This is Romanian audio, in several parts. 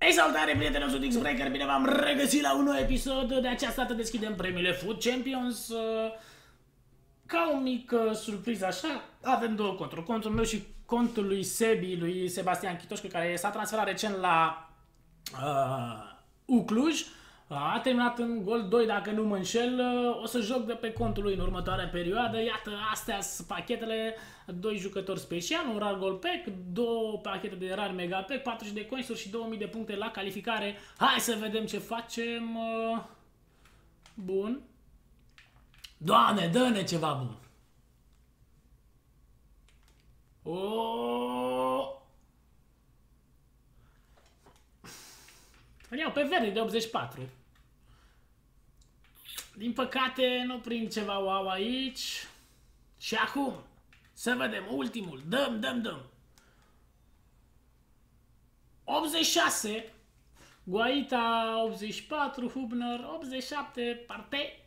Ei salutare prieteni, eu sunt X-Breaker, bine v-am regăsit la un nou episod. De această dată deschidem premiile Food Champions. Uh, Ca o mică surpriză așa, avem două conturi. Contul meu și contul lui Sebi, lui Sebastian Chitoșcă, care s-a transferat recent la uh, Ucluj. A terminat în gol 2 dacă nu mă înșel. O să joc de pe contul lui în următoarea perioadă. Iată, astea sunt pachetele. Doi jucători special, un rar gol pack, două pachete de rar mega pack, 40 de coinsuri și 2000 de puncte la calificare. Hai să vedem ce facem. Bun. Doamne, dă-ne ceva bun. O! Îl iau pe verde de 84. Din păcate nu prind ceva wow aici. Și acum, să vedem, ultimul. Dăm, dăm, dăm. 86. Guaita 84, Hubner 87, Parte.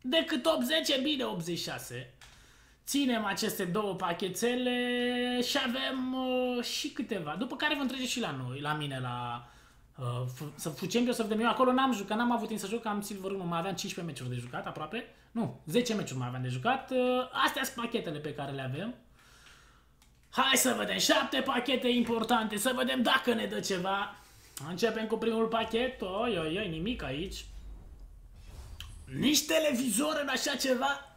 Decât 80, e bine 86. Ținem aceste două pachetele și avem uh, și câteva. După care vom trece și la noi, la mine, la uh, să fucem eu să vedem. Eu acolo n-am jucat, n-am avut timp să joc, am Silver 1, mai aveam 15 meciuri de jucat aproape. Nu, 10 meciuri mai aveam de jucat. Uh, astea sunt pachetele pe care le avem. Hai să vedem, 7 pachete importante, să vedem dacă ne dă ceva. Începem cu primul pachet. Oi, oi, oi, nimic aici. Nici televizor în așa ceva.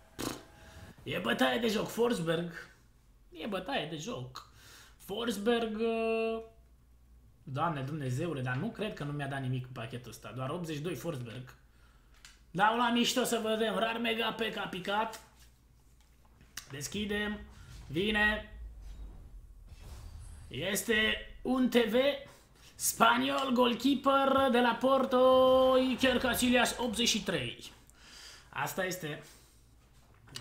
E bătaie de joc. Forsberg. E bătaie de joc. Forsberg... Uh, Doamne Dumnezeule, dar nu cred că nu mi-a dat nimic cu pachetul ăsta. Doar 82 Forsberg. Dau la mișto să vedem. Rar mega pe a picat. Deschidem. Vine. Este un TV spaniol, goalkeeper de la Porto, Iker Casillas 83. Asta este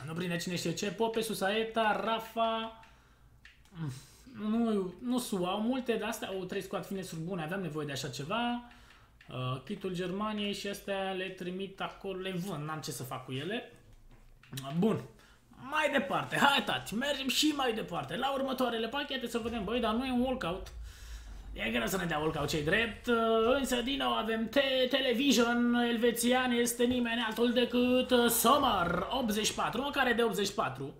nu prinde cine știe ce, Pope, Susaeta, Rafa... Nu, nu SUA, au multe de astea, au trei scoat finesuri bune, aveam nevoie de așa ceva. Uh, kitul Germaniei și astea le trimit acolo, le vând, n-am ce să fac cu ele. Uh, bun. Mai departe, hai tati, mergem și mai departe. La următoarele pachete să vedem, băi, dar nu e un walkout. E greu să ne dea walkout cei drept, însă din nou avem te Television elvețian, este nimeni altul decât uh, Sommer, 84, măcar de 84.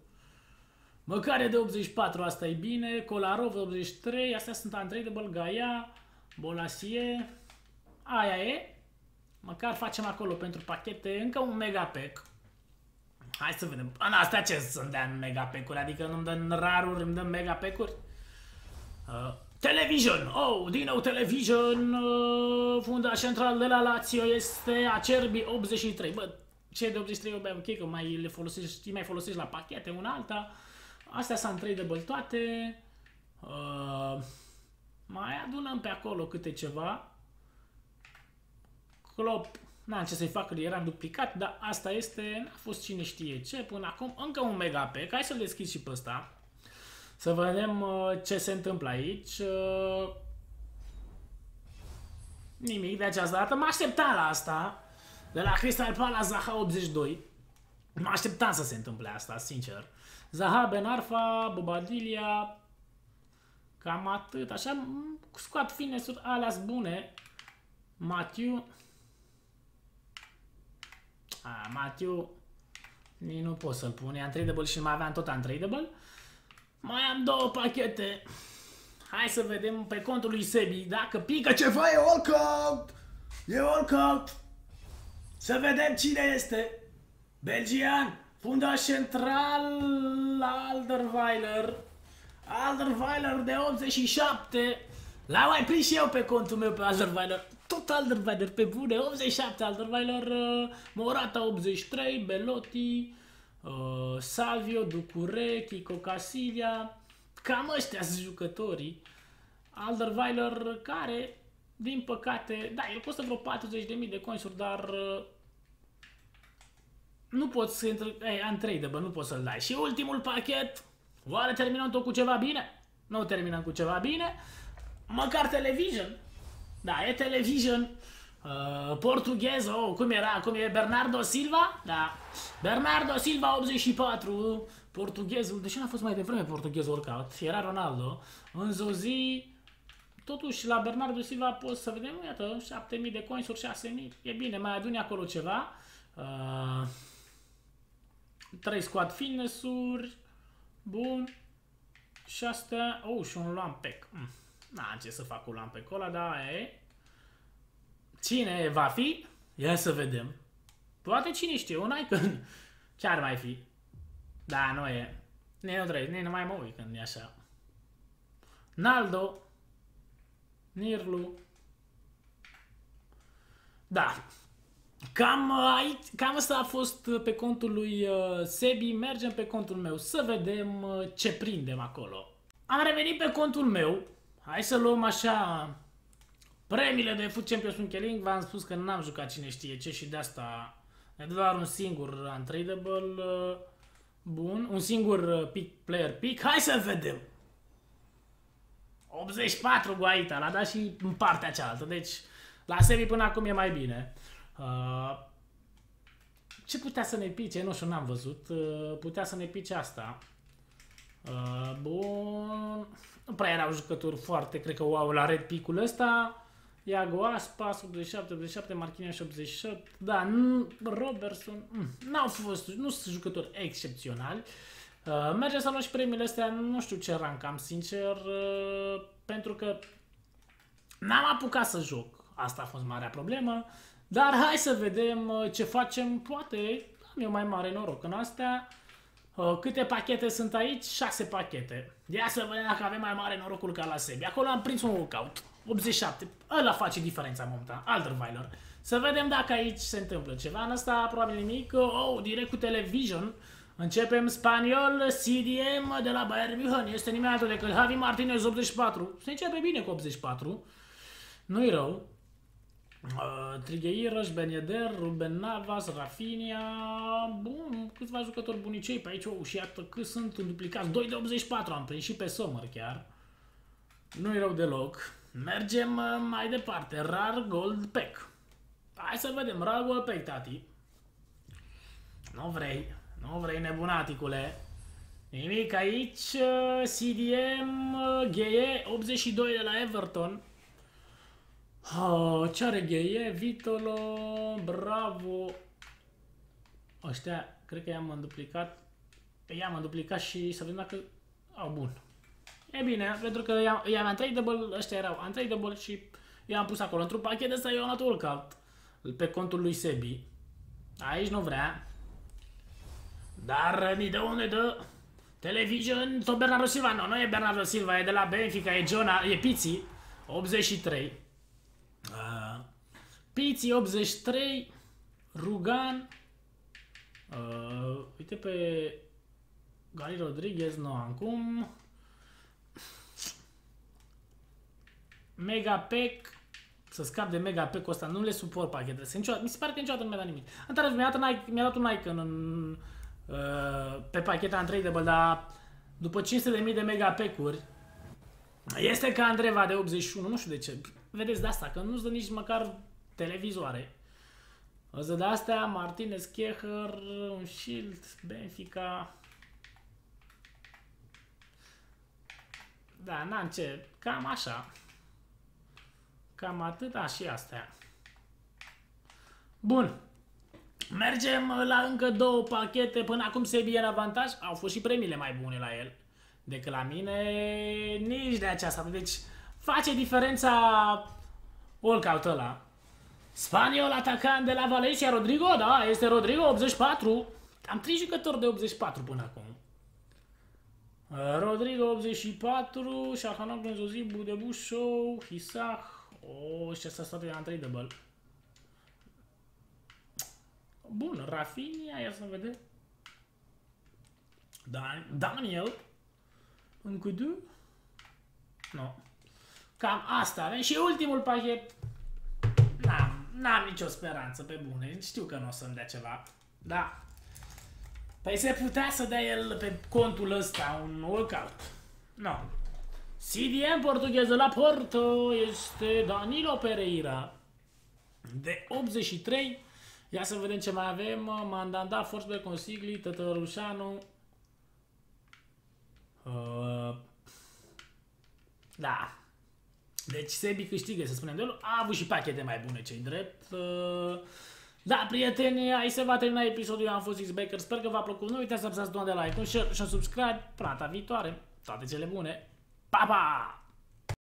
Măcar de 84, asta e bine, Kolarov 83, astea sunt untradeable, Gaia, Bolasie, aia e. Măcar facem acolo pentru pachete încă un mega pack. Hai să vedem. În astea ce să-mi dea mega pack-uri? Adică nu-mi dă raruri, îmi dă mega pack-uri? Uh, Television! Oh, din nou Television! Uh, funda central de la Lazio este Acerbi 83. Bă, ce de 83 e ok, că mai le folosești, mai folosești la pachete, una alta. Astea sunt tradable toate. Uh, mai adunăm pe acolo câte ceva. Clop, n-am ce să-i fac, era duplicat, dar asta este, n-a fost cine știe ce până acum. Încă un mega pack, hai să-l deschid și pe ăsta. Să vedem uh, ce se întâmplă aici. Uh, nimic de această dată. Mă așteptam la asta. De la Crystal Palace Zaha 82. Mă așteptam să se întâmple asta, sincer. Zaha, Benarfa, Bobadilia, cam atât. Așa, scoat finesuri alea bune. Matthew. A, Matthew. Nici nu pot să-l pun. E untradeable și mai aveam tot untradeable. Mai am două pachete. Hai să vedem pe contul lui Sebi dacă pică ceva, e walkout! E walkout! Să vedem cine este. Belgian, fundaș central Alderweiler. Alderweiler de 87. L-am mai prins și eu pe contul meu pe Alderweiler. Tot Alderweiler pe bune, 87 Alderweiler, uh, Morata 83, Belotti, uh, Salvio, Ducure, Kiko Casillas, cam ăștia sunt jucătorii. Alderweiler care, din păcate, da, el costă vreo 40.000 de coinsuri, dar uh, nu poți să intri, e, bă, nu poți să-l dai. Și ultimul pachet, oare terminăm tot cu ceva bine? Nu terminăm cu ceva bine, măcar television. Da, e television. Uh, portughez, oh, cum era, cum e Bernardo Silva? Da. Bernardo Silva 84, portughezul, deși n-a fost mai devreme portughezul workout, era Ronaldo. Înzozi, totuși la Bernardo Silva poți să vedem, iată, 7000 de coins ori 6000, e bine, mai aduni acolo ceva. Uh, 3 squad fitness-uri, bun, și astea, oh, și un lampec. Mm. N-am ce să fac cu lampecul ăla, dar e. Cine va fi? Ia să vedem. Poate cine știe, un icon. Ce ar mai fi? Da, nu e. Ne nu trebuie, ne nu mai mă uit când e așa. Naldo. Nirlu. Da. Cam aici, cam asta a fost pe contul lui uh, Sebi. Mergem pe contul meu să vedem uh, ce prindem acolo. Am revenit pe contul meu. Hai să luăm așa premiile de Food Champions Link. V-am spus că n-am jucat cine știe ce și de asta e doar un singur untradable. Uh, bun, un singur pick, player pick. Hai să vedem. 84 Guaita, l-a dat și în partea cealaltă. Deci la Sebi până acum e mai bine. Uh, ce putea să ne pice? Nu știu, n-am văzut. Uh, putea să ne pice asta. Uh, bun. Nu prea erau jucători foarte, cred că wow, la red picul ăsta. Iago Aspas, 87, 87, Marquinhos 88. Da, Robertson, mm, n-au fost, nu sunt jucători excepționali. Uh, merge să luăm și premiile astea, nu știu ce rank am, sincer, uh, pentru că n-am apucat să joc. Asta a fost marea problemă. Dar hai să vedem uh, ce facem. Poate am eu mai mare noroc în astea. Uh, câte pachete sunt aici? 6 pachete. Ia să vedem dacă avem mai mare norocul ca la Sebi. Acolo am prins un walkout. 87. Ăla face diferența momentan. Alderweiler. Să vedem dacă aici se întâmplă ceva. În ăsta probabil nimic. Oh, direct cu television. Începem spaniol, CDM de la Bayern München. Este nimeni altul decât Javi Martinez 84. Se începe bine cu 84. Nu-i rău. Uh, Trigeiros, Ben Yedder, Ruben Navas, Rafinha, bun, câțiva jucători bunicei pe aici, oh, și iată că sunt duplicați, 2 de 84 am prins și pe Sommer chiar. nu e rău deloc. Mergem uh, mai departe, Rar Gold Pack. Hai să vedem, Rar Gold Pack, tati. Nu vrei, nu vrei nebunaticule. Nimic aici, uh, CDM, uh, GE, 82 de la Everton. Oh, ce are gheie, Vitolo, bravo. Ăștia, cred că i-am duplicat. I-am duplicat și să vedem dacă... Oh, bun. E bine, pentru că i-am untradable, ăștia erau untradable și i-am pus acolo. Într-un pachet ăsta eu am luat workout pe contul lui Sebi. Aici nu vrea. Dar ni de unde dă Television tot Bernardo Silva. Nu, nu e Bernardo Silva, e de la Benfica, e Jonah, e Pizzi. 83. Uh, Pizzi 83, Rugan, uh, uite pe Gali Rodriguez, nu acum. Megapec, să scap de Megapec ăsta, nu le suport pachetele. Mi se pare că niciodată nu mi-a dat nimic. Într-adevăr, mi-a dat, un, mi-a dat un icon în, uh, pe pacheta Untradeable, dar după 500.000 de megapecuri, este ca Andreva de 81, nu știu de ce. Vedeți de asta, că nu-ți dă nici măcar televizoare. Îți dă de astea Martinez, Keher, un Shield, Benfica. Da, n-am ce, cam așa. Cam atât, da, și astea. Bun. Mergem la încă două pachete. Până acum se în avantaj. Au fost și premiile mai bune la el decât la mine. Nici de aceasta. Deci face diferența walkout ăla. Spaniol atacant de la Valencia, Rodrigo, da, este Rodrigo, 84. Am trei jucători de 84 până acum. Uh, Rodrigo 84, Shahanok Benzozi, Budebușo, Hisah, oh, și asta stat de untradeable. Bun, Rafinha, ia să vedem. Dan Daniel, Încudu? Nu. Cam asta avem. Și ultimul pachet. N-am, n-am nicio speranță pe bune. Știu că nu o să-mi dea ceva. Da. Păi se putea să dea el pe contul ăsta un workout. Nu. No. CDM portugheză la Porto este Danilo Pereira. De 83. Ia să vedem ce mai avem. Mandanda, Forsberg, Consigli, Tătărușanu. Uh, da. Deci Sebi câștigă, să spunem, duelul. A avut și pachete mai bune, cei drept. Uh, Da, prieteni, aici se va termina episodul. Eu am fost X-Baker. Sper că v-a plăcut. Nu uitați să apăsați de like, un share și un subscribe. Până data viitoare. Toate cele bune. Pa, pa!